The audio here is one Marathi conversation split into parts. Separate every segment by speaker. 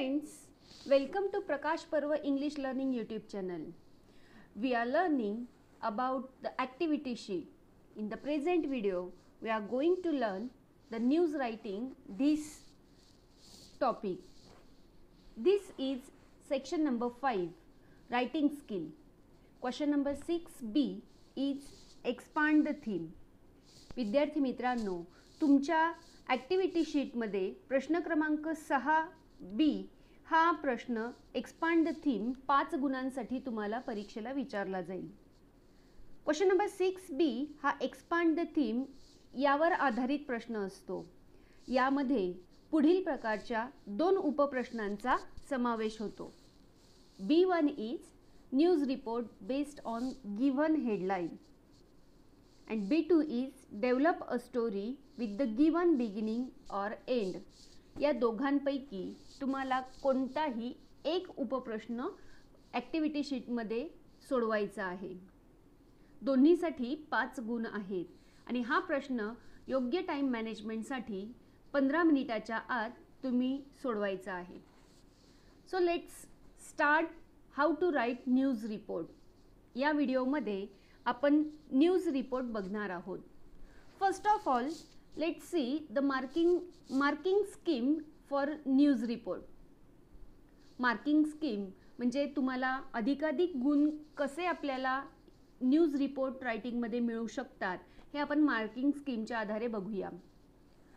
Speaker 1: Friends welcome to Prakash Parv English learning YouTube channel we are learning about the activity sheet in the present video we are going to learn the news writing this topic this is section number five writing skill question number six B is expand the theme विद्यार्थी मित्रांनो तुमच्या ॲक्टिव्हिटी शीटमध्ये प्रश्न क्रमांक सहा बी हा प्रश्न एक्सपांड द थीम पाच गुणांसाठी तुम्हाला परीक्षेला विचारला जाईल. क्वेश्चन नंबर सिक्स बी हा एक्सपांड द थीम यावर आधारित प्रश्न असतो. यामध्ये पुढील प्रकारच्या दोन उपप्रश्नांचा समावेश होतो. B one is news report based on given headline and B two is develop a story with the given beginning or end या दोघांपैकी तुम्हाला कोणताही एक उपप्रश्न ॲक्टिव्हिटी शीटमध्ये सोडवायचा आहे. दोन्हीसाठी पाच गुण आहेत. आणि हा प्रश्न योग्य टाईम मॅनेजमेंटसाठी पंधरा मिनिटाच्या आत तुम्ही सोडवायचा आहे. So let's start how to write news report या व्हिडिओमध्ये आपण न्यूज रिपोर्ट बघणार आहोत. First of all let see the marking marking scheme for news report marking scheme म्हणजे तुम्हाला अधिकाधिक गुण कसे आपल्याला न्यूज रिपोर्ट रायटिंगमध्ये मिळू शकतात हे आपण मार्किंग स्कीमच्या आधारे बघूया.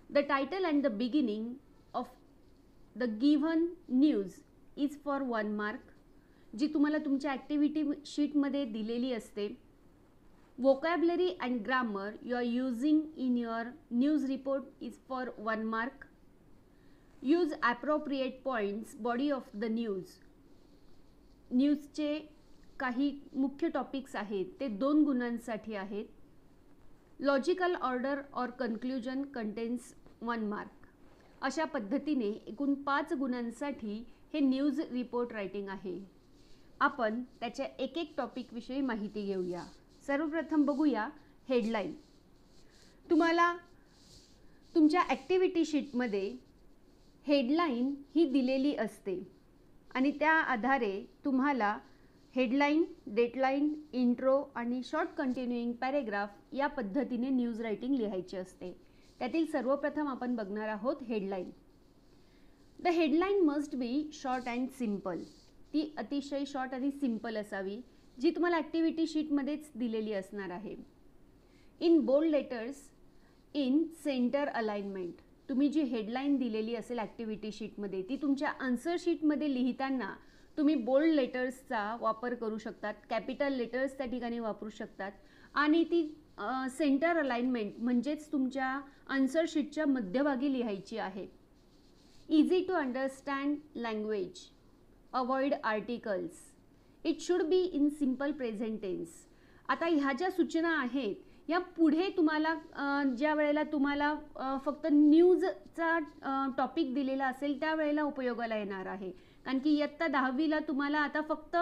Speaker 1: The title and the beginning of the given news is for one mark जी तुम्हाला तुमच्या ॲक्टिव्हिटी शीटमध्ये दिलेली असते. Vocabulary and grammar you are using in your news report is for one mark. Use appropriate points body of the news. न्यूजचे काही मुख्य टॉपिक्स आहेत ते दोन गुणांसाठी आहेत. Logical order or conclusion contains one mark अशा पद्धतीने एकूण पाच गुणांसाठी हे न्यूज रिपोर्ट रायटिंग आहे. आपण त्याच्या एक एक टॉपिकविषयी माहिती घेऊया. सर्वप्रथम बघूया हेडलाईन. तुम्हाला तुमच्या ॲक्टिव्हिटी शीटमध्ये हेडलाईन ही दिलेली असते आणि त्या आधारे तुम्हाला हेडलाईन डेटलाईन इंट्रो आणि शॉर्ट कंटिन्युईंग पॅरेग्राफ या पद्धतीने न्यूज रायटिंग लिहायची असते. त्यातील सर्वप्रथम आपण बघणार आहोत headline. The headline must be short and simple ती अतिशय शॉर्ट आणि सिंपल असावी. जी तुम्हाला ॲक्टिव्हिटी शीटमध्येच दिलेली असणार आहे. In bold letters in centre alignment तुम्ही जी हेडलाईन दिलेली असेल ॲक्टिव्हिटी शीटमध्ये ती तुमच्या आन्सर शीटमध्ये लिहिताना तुम्ही बोल्ड लेटर्सचा वापर करू शकतात कॅपिटल लेटर्स त्या ठिकाणी वापरू शकतात. आणि ती सेंटर अलाइनमेंट म्हणजेच तुमच्या आन्सर शीटच्या मध्यभागी लिहायची आहे. Easy to understand language avoid articles it should be in simple present tense आता ह्या ज्या सूचना आहेत या पुढे तुम्हाला ज्या वेळेला तुम्हाला फक्त न्यूजचा टॉपिक दिलेला असेल त्यावेळेला उपयोगाला येणार आहे. कारण की इयत्ता दहावीला तुम्हाला आता फक्त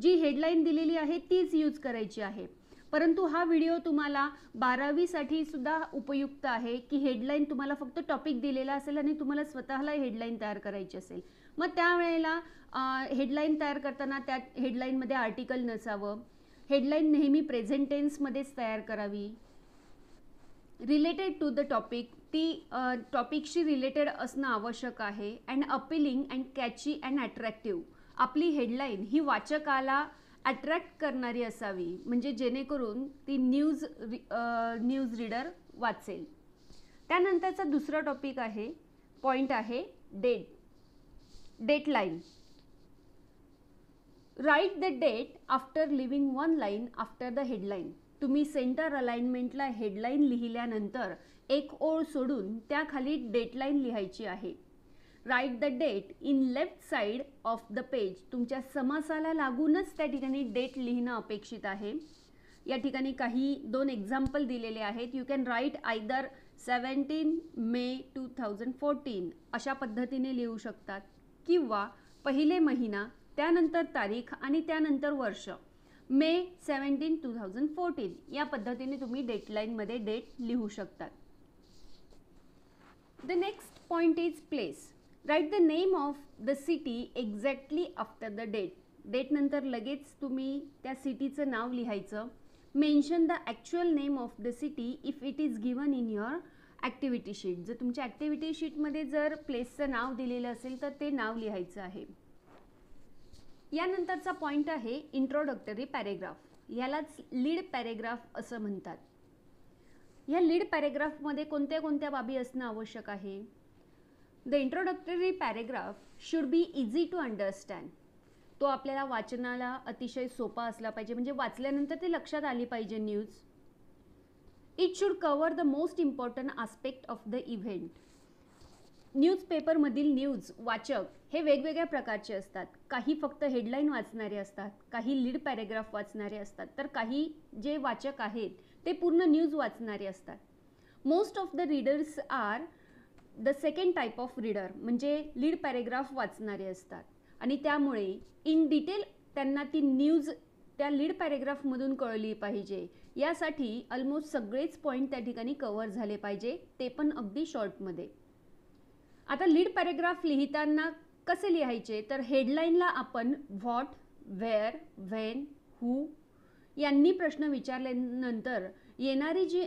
Speaker 1: जी हेडलाईन दिलेली आहे तीच यूज करायची आहे. परंतु हा व्हिडिओ तुम्हाला बारावीसाठी सुद्धा उपयुक्त आहे की हेडलाईन तुम्हाला फक्त टॉपिक दिलेला असेल आणि तुम्हाला स्वतःला हेडलाईन तयार करायची असेल. मग त्यावेळेला हेडलाईन तयार करताना त्या हेडलाईनमध्ये आर्टिकल नसावं हेडलाईन नेहमी प्रेझेंट टेन्समध्येच तयार करावी. रिलेटेड टू द टॉपिक ती टॉपिकशी रिलेटेड असणं आवश्यक आहे and appealing and catchy and attractive. आपली हेडलाईन ही वाचकाला अट्रॅक्ट करणारी असावी. म्हणजे जेणेकरून ती न्यूज रि न्यूज रीडर वाचेल. त्यानंतरचा दुसरा टॉपिक आहे पॉईंट आहे date. Dateline. Write the date after leaving one line after the headline. तुम्ही सेंटर अलाइनमेंटला हेडलाईन लिहिल्यानंतर एक ओळ सोडून त्याखाली डेटलाईन लिहायची आहे. Write the date in left side of the page तुमच्या समासाला लागूनच त्या ठिकाणी डेट लिहिणं अपेक्षित आहे. या ठिकाणी काही दोन एक्झाम्पल दिलेले आहेत. You can write either seventeen May two thousand fourteen अशा पद्धतीने लिहू शकतात. किंवा पहिले महिना त्यानंतर तारीख आणि त्यानंतर वर्ष. May seventeen two thousand fourteen या पद्धतीने तुम्ही डेटलाईनमध्ये डेट लिहू शकतात. The next point is place write the name of the city exactly after the date डेटनंतर लगेच तुम्ही त्या सिटीचं नाव लिहायचं. Mention the actual name of the city if it is given in your activity sheet जर तुमच्या ॲक्टिव्हिटी शीटमध्ये जर प्लेसचं नाव दिलेलं असेल तर ते नाव लिहायचं आहे. यानंतरचा पॉईंट आहे इंट्रोडक्टरी पॅरेग्राफ यालाच लीड पॅरेग्राफ असं म्हणतात. या लीड पॅरेग्राफमध्ये कोणत्या कोणत्या बाबी असणं आवश्यक आहे? The introductory paragraph should be easy to understand तो आपल्याला वाचनाला अतिशय सोपा असला पाहिजे. म्हणजे वाचल्यानंतर ते लक्षात आली पाहिजे news it should cover the most important aspect of the event न्यूजपेपरमधील news वाचक हे वेगवेगळ्या प्रकारचे असतात. काही फक्त हेडलाईन वाचणारे असतात काही लीड पॅरेग्राफ वाचणारे असतात. तर काही जे वाचक आहेत ते पूर्ण न्यूज वाचणारे असतात. Most of the readers are the second type of reader म्हणजे लीड पॅरेग्राफ वाचणारे असतात. आणि त्यामुळे इन डिटेल त्यांना ती न्यूज त्या लीड पॅरेग्राफमधून कळली पाहिजे. यासाठी ऑलमोस्ट सगळेच पॉईंट त्या ठिकाणी कवर झाले पाहिजे ते पण अगदी शॉर्टमध्ये आता लीड पॅरेग्राफ लिहिताना कसे लिहायचे? तर हेडलाईनला आपण व्हॉट वेअर व्हेन हू यांनी प्रश्न विचारल्यानंतर येणारी जी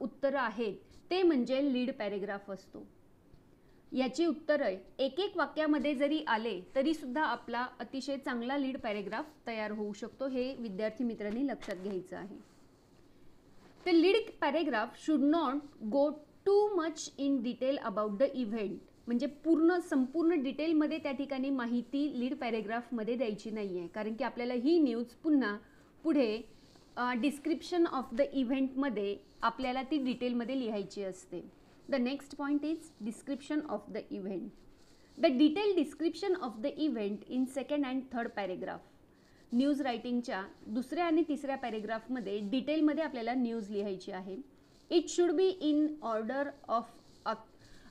Speaker 1: उत्तरं आहेत ते म्हणजे लीड पॅरेग्राफ असतो. याची उत्तरं एक एक वाक्यामध्ये जरी आले तरी सुद्धा आपला अतिशय चांगला लीड पॅरेग्राफ तयार होऊ शकतो हे विद्यार्थी मित्रांनी लक्षात घ्यायचं आहे. The lead paragraph should not go too much in detail about the event म्हणजे पूर्ण संपूर्ण डिटेलमध्ये त्या ठिकाणी माहिती लीड पॅरेग्राफमध्ये द्यायची नाही आहे कारण की आपल्याला ही न्यूज पुन्हा पुढे डिस्क्रिप्शन ऑफ द इव्हेंटमध्ये आपल्याला ती डिटेलमध्ये लिहायची असते. The next point is description of the event the detail description of the event in second and third paragraph news रायटिंगच्या दुसऱ्या आणि तिसऱ्या पॅरेग्राफमध्ये डिटेलमध्ये आपल्याला न्यूज लिहायची आहे. It should be in order of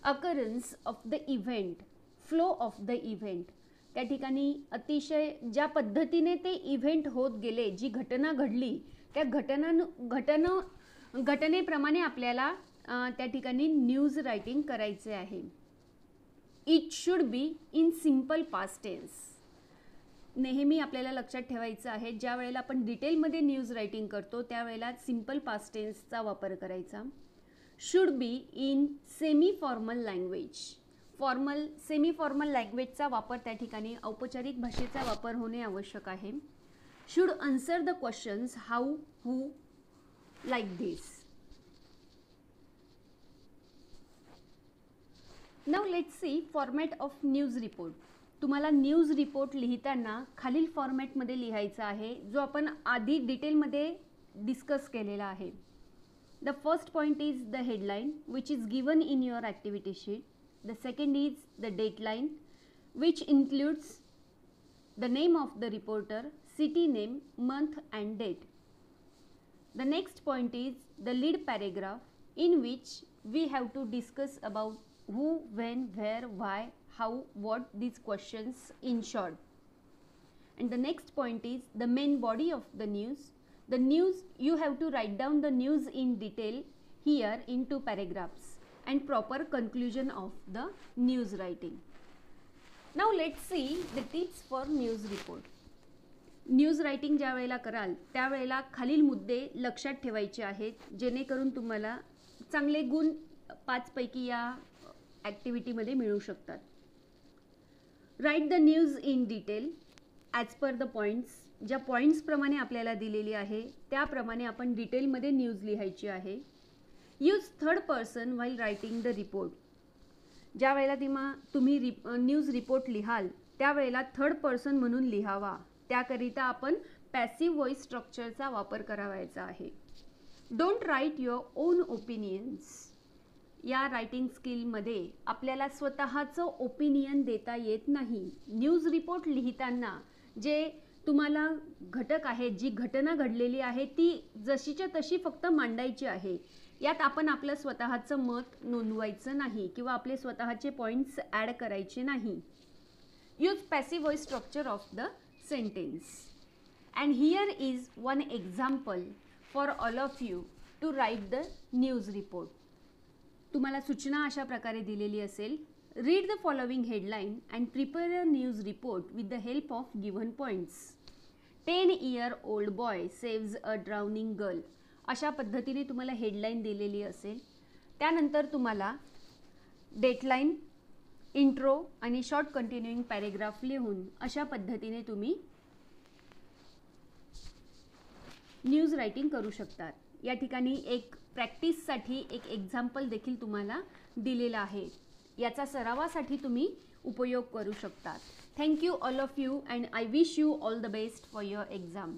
Speaker 1: occurrence of the event flow of the event त्या ठिकाणी अतिशय ज्या पद्धतीने ते इव्हेंट होत गेले जी घटना घडली त्या घटना घटना घटनेप्रमाणे आपल्याला त्या ठिकाणी न्यूज रायटिंग करायचे आहे. It should be in simple past tense नेहमी आपल्याला लक्षात ठेवायचं आहे ज्या वेळेला आपण डिटेलमध्ये न्यूज रायटिंग करतो त्यावेळेला सिंपल पास्ट टेन्सचा वापर करायचा. Should be in semi formal language formal semi formal लँग्वेजचा वापर त्या ठिकाणी औपचारिक भाषेचा वापर होणे आवश्यक आहे. Should answer the questions how who like this now let see format of news report तुम्हाला न्यूज रिपोर्ट लिहिताना खालील फॉर्मॅटमध्ये लिहायचा आहे जो आपण आधी डिटेलमध्ये डिस्कस केलेला आहे. The first point is the headline which is given in your activity sheet the second is the dateline which includes the name of the reporter city name month and date the next point is the lead paragraph in which we have to discuss about who, when, where, why, how, what these questions in short. And the next point is the main body of the news. The news, you have to write down the news in detail here in two paragraphs and proper conclusion of the news writing. Now let's see the tips for news report. News writing ज्या वेळेला कराल त्यावेळेला खालील मुद्दे लक्षात ठेवायचे आहेत जेणेकरून तुम्हाला चांगले गुण पाचपैकी या ॲक्टिव्हिटीमध्ये मिळू शकतात. Write the news in detail as per the points ज्या पॉईंट्सप्रमाणे आपल्याला दिलेली आहे त्याप्रमाणे आपण डिटेलमध्ये न्यूज लिहायची आहे. Use third person while writing the report ज्या वेळेला तिमा तुम्ही रिप न्यूज रिपोर्ट लिहाल त्यावेळेला थर्ड पर्सन म्हणून लिहावा. त्याकरिता आपण पॅसिव्ह व्हॉइस स्ट्रक्चरचा वापर करावायचा आहे. Don't write your own opinions या रायटिंग स्किलमध्ये आपल्याला स्वतःचं ओपिनियन देता येत नाही. न्यूज रिपोर्ट लिहिताना जे तुम्हाला घटक आहेत जी घटना घडलेली आहे ती जशीच्या तशी फक्त मांडायची आहे. यात आपण आपलं स्वतःचं मत नोंदवायचं नाही किंवा आपले स्वतःचे पॉईंट्स ॲड करायचे नाही. Use passive voice structure of the sentence and here is one example for all of you to write the news report तुम्हाला सूचना अशा प्रकारे दिलेली असेल. Read the following headline and prepare a news report with the help of given points ten year old boy saves a drowning girl अशा पद्धतीने तुम्हाला हेडलाईन दिलेली असेल. त्यानंतर तुम्हाला डेटलाईन इंट्रो आणि शॉर्ट कंटिन्युईंग पॅरेग्राफ लिहून अशा पद्धतीने तुम्ही न्यूज रायटिंग करू शकतात या ठिकाणी एक प्रॅक्टिससाठी एक एक्झाम्पल देखील तुम्हाला दिलेलं आहे. याचा सरावासाठी तुम्ही उपयोग करू शकतात. Thank you all of you and I wish you all the best for your exam.